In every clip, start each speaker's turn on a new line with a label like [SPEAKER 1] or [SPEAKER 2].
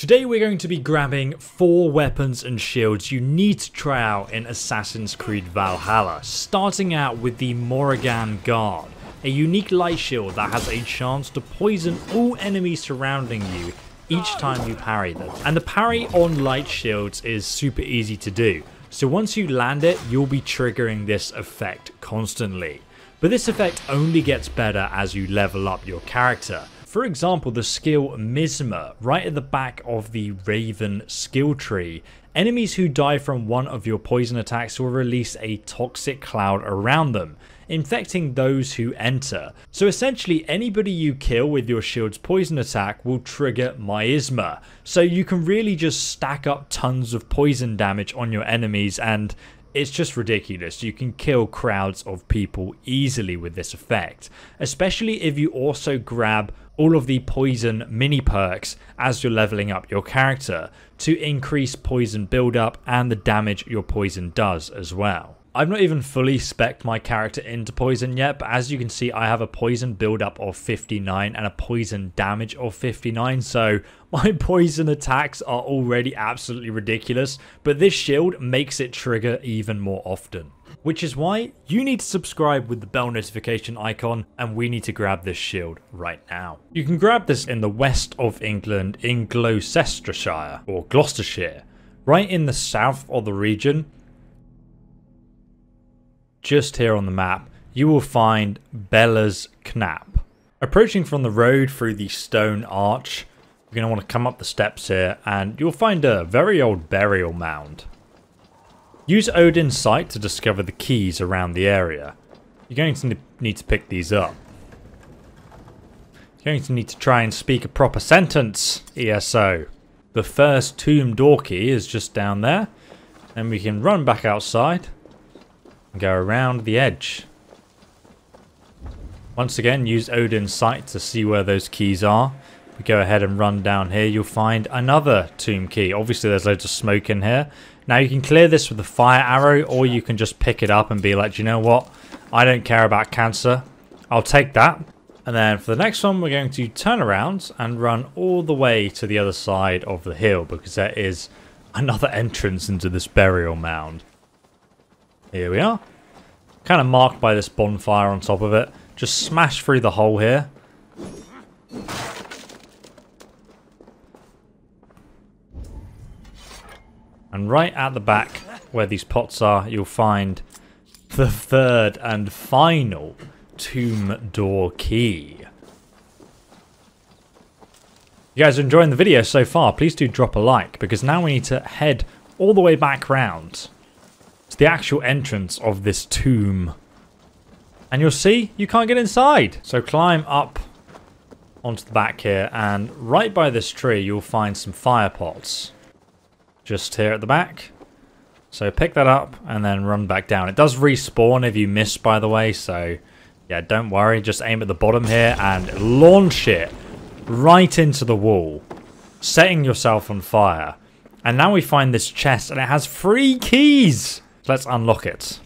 [SPEAKER 1] Today we're going to be grabbing four weapons and shields you need to try out in Assassin's Creed Valhalla, starting out with the Morrigan Guard, a unique light shield that has a chance to poison all enemies surrounding you each time you parry them. And the parry on light shields is super easy to do, so once you land it, you'll be triggering this effect constantly. But this effect only gets better as you level up your character. For example, the skill Miasma, right at the back of the Raven skill tree, enemies who die from one of your poison attacks will release a toxic cloud around them, infecting those who enter. So essentially anybody you kill with your shield's poison attack will trigger Miasma. So you can really just stack up tons of poison damage on your enemies and it's just ridiculous. You can kill crowds of people easily with this effect, especially if you also grab all of the poison mini perks as you're leveling up your character to increase poison buildup and the damage your poison does as well. I've not even fully spec my character into poison yet, but as you can see, I have a poison buildup of 59 and a poison damage of 59, so my poison attacks are already absolutely ridiculous, but this shield makes it trigger even more often. Which is why you need to subscribe with the bell notification icon and we need to grab this shield right now. You can grab this in the west of England in Gloucestershire or Gloucestershire. Right in the south of the region, just here on the map, you will find Belas Knap. Approaching from the road through the stone arch, you're going to want to come up the steps here and you'll find a very old burial mound. Use Odin's sight to discover the keys around the area. You're going to need to pick these up. You're going to need to try and speak a proper sentence, ESO. The first tomb door key is just down there. And we can run back outside and go around the edge. Once again, use Odin's sight to see where those keys are. We go ahead and run down here, you'll find another tomb key. Obviously, there's loads of smoke in here. Now, you can clear this with a fire arrow, or you can just pick it up and be like, you know what? I don't care about cancer. I'll take that. And then for the next one, we're going to turn around and run all the way to the other side of the hill, because there is another entrance into this burial mound. Here we are. Kind of marked by this bonfire on top of it. Just smash through the hole here. And right at the back, where these pots are, you'll find the third and final tomb door key. You guys are enjoying the video so far, please do drop a like, because now we need to head all the way back round to the actual entrance of this tomb. And you'll see you can't get inside. So climb up onto the back here and right by this tree you'll find some fire pots. Just here at the back. So pick that up and then run back down. It does respawn if you miss by the way so yeah don't worry just aim at the bottom here and launch it right into the wall setting yourself on fire. And now we find this chest and it has three keys. Let's unlock it.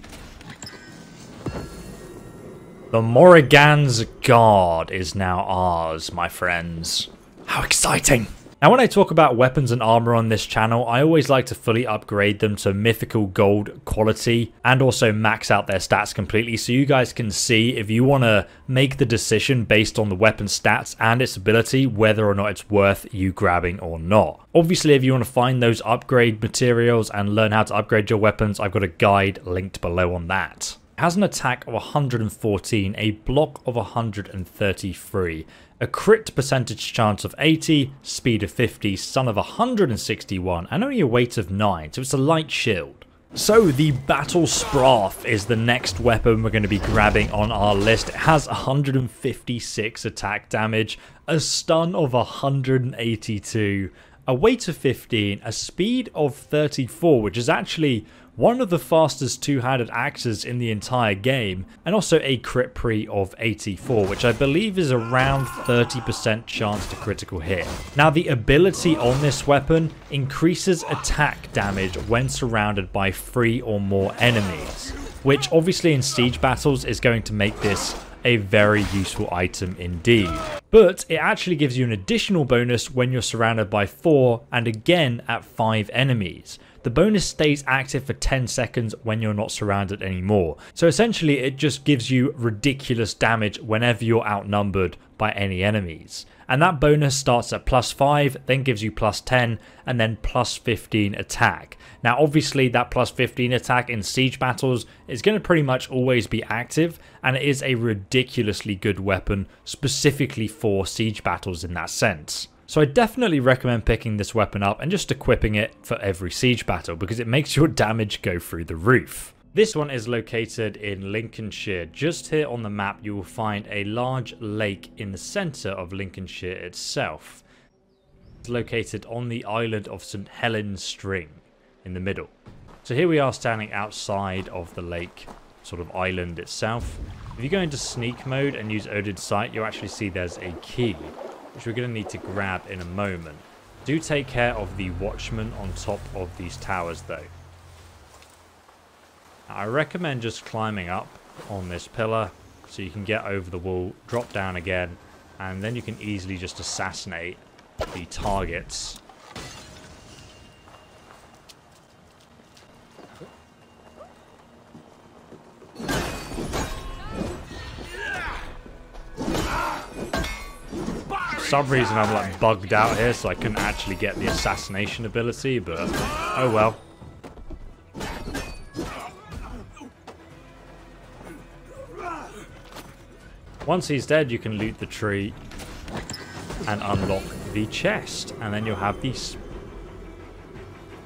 [SPEAKER 1] The Morrigan's Guard is now ours, my friends. How exciting! Now when I talk about weapons and armor on this channel, I always like to fully upgrade them to mythical gold quality and also max out their stats completely so you guys can see if you want to make the decision based on the weapon stats and its ability whether or not it's worth you grabbing or not. Obviously if you want to find those upgrade materials and learn how to upgrade your weapons, I've got a guide linked below on that has an attack of 114, a block of 133, a crit percentage chance of 80, speed of 50, stun of 161, and only a weight of 9, so it's a light shield. So the Battle Sparth is the next weapon we're going to be grabbing on our list. It has 156 attack damage, a stun of 182, a weight of 15, a speed of 34, which is actually one of the fastest two-handed axes in the entire game, and also a crit pre of 84, which I believe is around 30% chance to critical hit. Now the ability on this weapon increases attack damage when surrounded by three or more enemies, which obviously in siege battles is going to make this a very useful item indeed. But it actually gives you an additional bonus when you're surrounded by 4 and again at 5 enemies. The bonus stays active for 10 seconds when you're not surrounded anymore. So essentially it just gives you ridiculous damage whenever you're outnumbered by any enemies. And that bonus starts at plus 5, then gives you plus 10, and then plus 15 attack. Now obviously that plus 15 attack in siege battles is going to pretty much always be active, and it is a ridiculously good weapon specifically for siege battles in that sense. So I definitely recommend picking this weapon up and just equipping it for every siege battle because it makes your damage go through the roof. This one is located in Lincolnshire. Just here on the map you will find a large lake in the centre of Lincolnshire itself. It's located on the island of St Helens String in the middle. So here we are standing outside of the lake sort of island itself. If you go into sneak mode and use Odin's Sight, you'll actually see there's a key which we're going to need to grab in a moment. Do take care of the watchman on top of these towers though. I recommend just climbing up on this pillar so you can get over the wall, drop down again, and then you can easily just assassinate the targets some reason I'm like bugged out here so I couldn't actually get the assassination ability, but oh well. Once he's dead, you can loot the tree and unlock the chest, and then you'll have the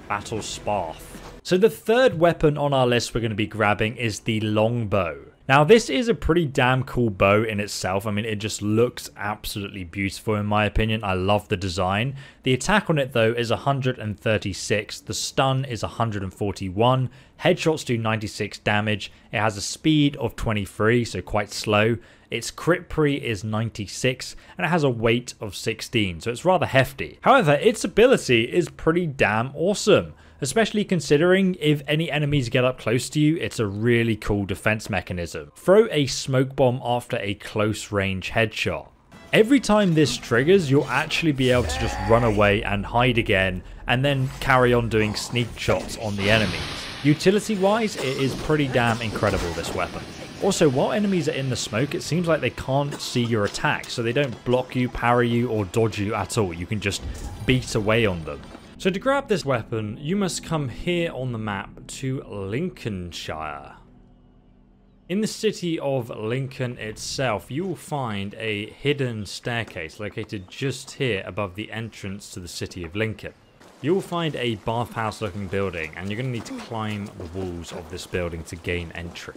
[SPEAKER 1] battle sparth. So the third weapon on our list we're going to be grabbing is the longbow. Now this is a pretty damn cool bow in itself. I mean it just looks absolutely beautiful in my opinion. I love the design. The attack on it though is 136. The stun is 141. Headshots do 96 damage. It has a speed of 23 so quite slow. Its crit pre is 96 and it has a weight of 16 so it's rather hefty. However its ability is pretty damn awesome especially considering if any enemies get up close to you, it's a really cool defense mechanism. Throw a smoke bomb after a close range headshot. Every time this triggers, you'll actually be able to just run away and hide again, and then carry on doing sneak shots on the enemies. Utility wise, it is pretty damn incredible this weapon. Also, while enemies are in the smoke, it seems like they can't see your attack, so they don't block you, parry you, or dodge you at all. You can just beat away on them. So to grab this weapon, you must come here on the map to Lincolnshire. In the city of Lincoln itself, you will find a hidden staircase located just here above the entrance to the city of Lincoln. You will find a bathhouse looking building and you're going to need to climb the walls of this building to gain entry.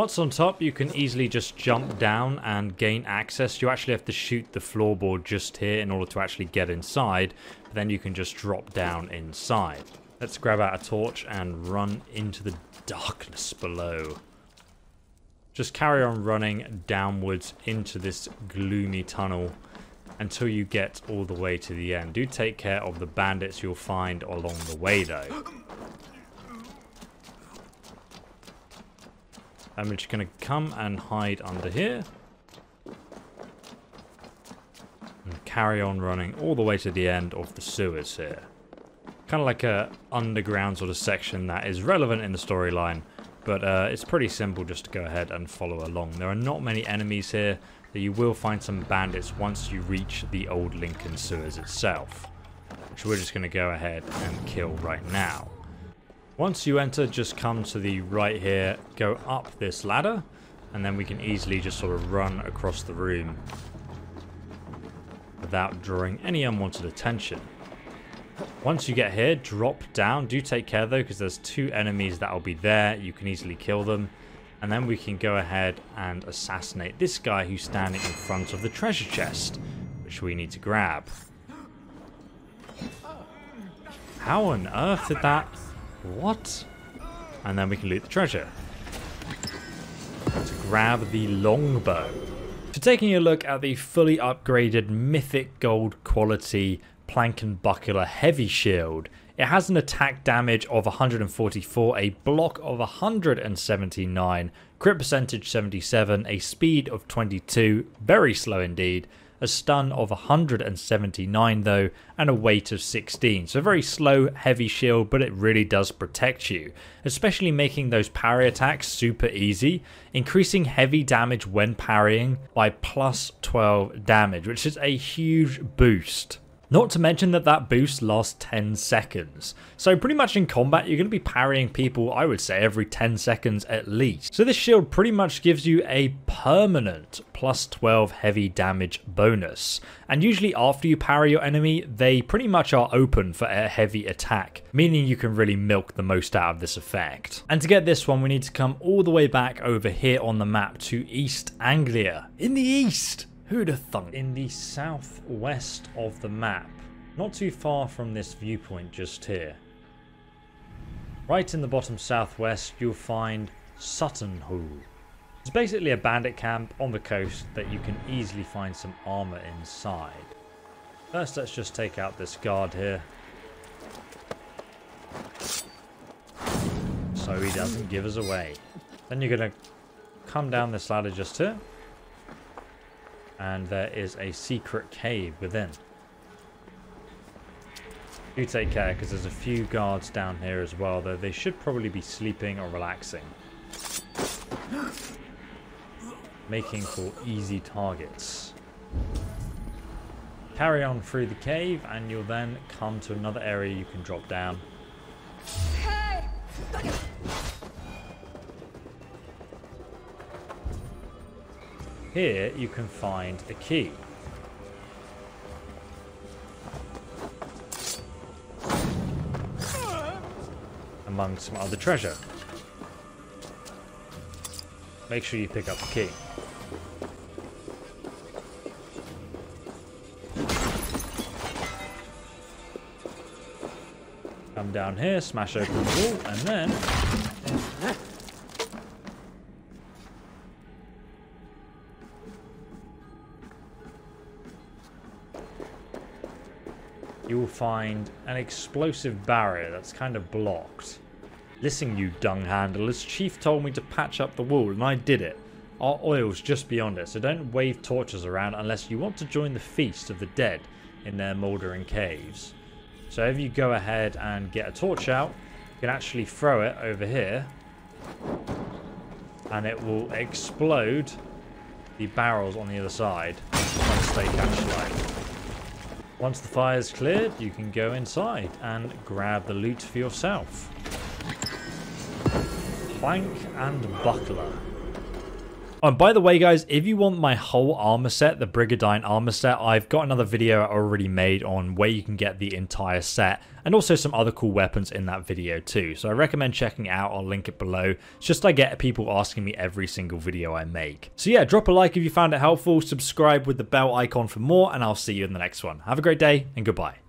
[SPEAKER 1] Once on top, you can easily just jump down and gain access. You actually have to shoot the floorboard just here in order to actually get inside. But then you can just drop down inside. Let's grab out a torch and run into the darkness below. Just carry on running downwards into this gloomy tunnel until you get all the way to the end. Do take care of the bandits you'll find along the way though. I'm just going to come and hide under here. And carry on running all the way to the end of the sewers here. Kind of like a underground sort of section that is relevant in the storyline. But uh, it's pretty simple just to go ahead and follow along. There are not many enemies here. But you will find some bandits once you reach the old Lincoln sewers itself. Which we're just going to go ahead and kill right now. Once you enter, just come to the right here, go up this ladder, and then we can easily just sort of run across the room without drawing any unwanted attention. Once you get here, drop down. Do take care though, because there's two enemies that will be there. You can easily kill them. And then we can go ahead and assassinate this guy who's standing in front of the treasure chest, which we need to grab. How on earth did that what? And then we can loot the treasure. To grab the longbow. So taking a look at the fully upgraded mythic gold quality plank and buckler heavy shield, It has an attack damage of 144, a block of 179, crit percentage 77, a speed of 22, very slow indeed, a stun of 179 though, and a weight of 16. So very slow, heavy shield, but it really does protect you, especially making those parry attacks super easy, increasing heavy damage when parrying by plus 12 damage, which is a huge boost. Not to mention that that boost lasts 10 seconds. So pretty much in combat, you're going to be parrying people, I would say, every 10 seconds at least. So this shield pretty much gives you a permanent plus 12 heavy damage bonus. And usually after you parry your enemy, they pretty much are open for a heavy attack, meaning you can really milk the most out of this effect. And to get this one, we need to come all the way back over here on the map to East Anglia. In the east! Who'd have thunk? In the southwest of the map, not too far from this viewpoint just here. Right in the bottom southwest, you'll find Sutton Hoo. It's basically a bandit camp on the coast that you can easily find some armor inside. First, let's just take out this guard here. So he doesn't give us away. Then you're going to come down this ladder just here and there is a secret cave within. Do take care because there's a few guards down here as well, though they should probably be sleeping or relaxing. Making for easy targets. Carry on through the cave and you'll then come to another area you can drop down. Here you can find the key. Among some other treasure. Make sure you pick up the key. Come down here, smash open the wall, and then find an explosive barrier that's kind of blocked. Listen, you dung handlers, Chief told me to patch up the wall, and I did it. Our oil's just beyond it, so don't wave torches around unless you want to join the feast of the dead in their mouldering caves. So if you go ahead and get a torch out, you can actually throw it over here, and it will explode the barrels on the other side once they catch light. Once the fire's cleared, you can go inside and grab the loot for yourself. Plank and buckler. And by the way, guys, if you want my whole armor set, the Brigadine armor set, I've got another video already made on where you can get the entire set and also some other cool weapons in that video too. So I recommend checking it out. I'll link it below. It's just I get people asking me every single video I make. So yeah, drop a like if you found it helpful, subscribe with the bell icon for more, and I'll see you in the next one. Have a great day and goodbye.